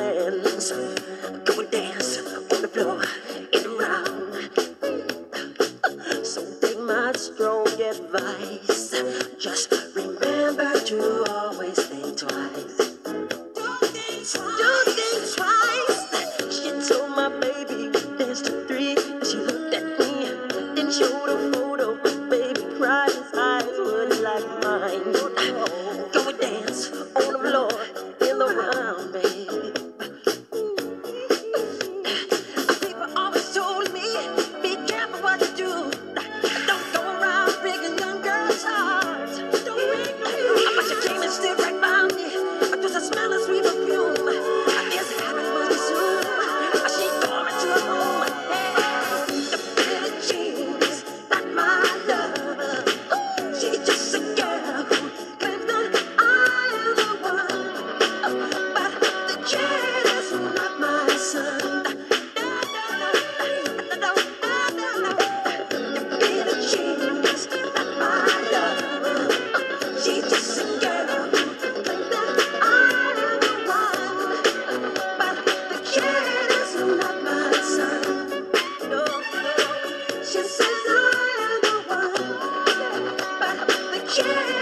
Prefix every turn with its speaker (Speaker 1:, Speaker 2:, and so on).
Speaker 1: feelings. Go and dance on the floor in a round. So take my strong advice. Just remember to always think twice. Don't think twice. Twice. She told my baby dance to three. She looked at me, then showed a Yeah.